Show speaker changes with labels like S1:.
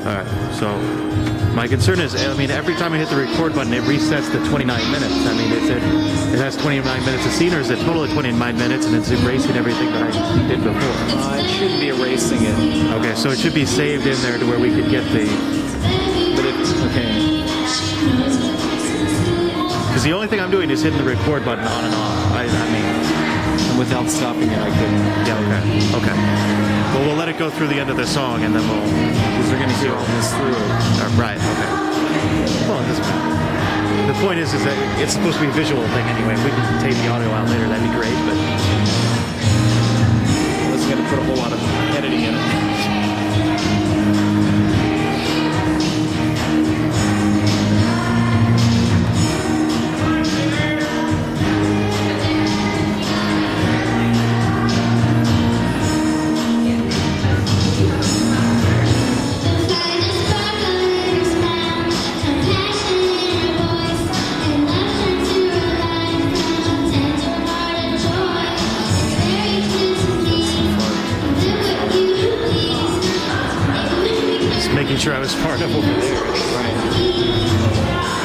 S1: All right. So my concern is, I mean, every time I hit the record button, it resets to 29 minutes. I mean, is it it has 29 minutes of scene, or is it total of 29 minutes and it's erasing everything that I did before?
S2: Uh, it shouldn't be erasing it.
S1: Okay, so it should be saved in there to where we could get the.
S2: But okay.
S1: Because the only thing I'm doing is hitting the record button on and off. I, I mean,
S2: without stopping it, I could.
S1: yeah, okay, okay. Well, we'll go through the end of the song, and then we'll.
S2: Because we're going to hear all this through.
S1: Uh, right. Okay. Well, it doesn't matter. The point is, is that it's supposed to be a visual thing anyway. If we can tape the audio out later, that'd be great. But making sure I was far enough over there.
S2: Right.